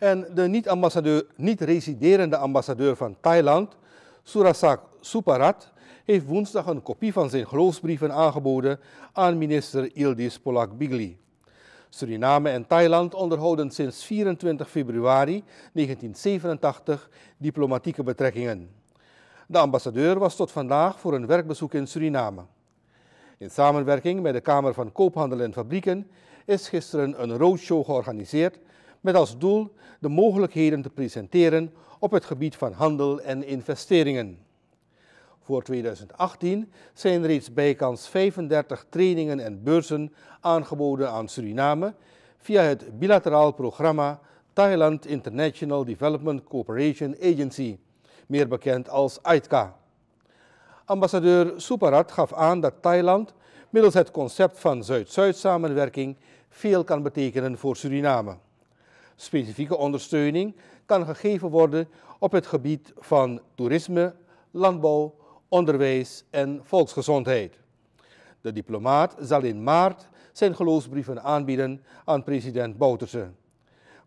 En de niet-ambassadeur, niet-residerende ambassadeur van Thailand, Surasak Suparat, heeft woensdag een kopie van zijn geloofsbrieven aangeboden aan minister Ildis Polak-Bigli. Suriname en Thailand onderhouden sinds 24 februari 1987 diplomatieke betrekkingen. De ambassadeur was tot vandaag voor een werkbezoek in Suriname. In samenwerking met de Kamer van Koophandel en Fabrieken is gisteren een roadshow georganiseerd met als doel de mogelijkheden te presenteren op het gebied van handel en investeringen. Voor 2018 zijn reeds bijkans 35 trainingen en beurzen aangeboden aan Suriname via het bilateraal programma Thailand International Development Cooperation Agency, meer bekend als AITCA. Ambassadeur Suparat gaf aan dat Thailand middels het concept van Zuid-Zuid samenwerking veel kan betekenen voor Suriname. Specifieke ondersteuning kan gegeven worden op het gebied van toerisme, landbouw, onderwijs en volksgezondheid. De diplomaat zal in maart zijn geloofsbrieven aanbieden aan president Bouterse.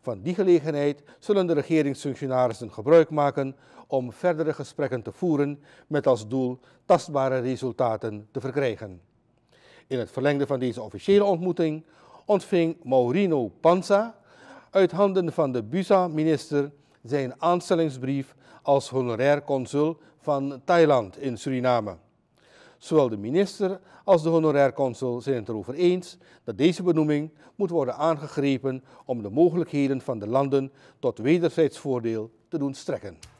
Van die gelegenheid zullen de regeringsfunctionarissen gebruik maken om verdere gesprekken te voeren met als doel tastbare resultaten te verkrijgen. In het verlengde van deze officiële ontmoeting ontving Maurino Panza uit handen van de BUSA-minister zijn aanstellingsbrief als honorair consul van Thailand in Suriname. Zowel de minister als de honorair consul zijn het erover eens dat deze benoeming moet worden aangegrepen om de mogelijkheden van de landen tot wederzijds voordeel te doen strekken.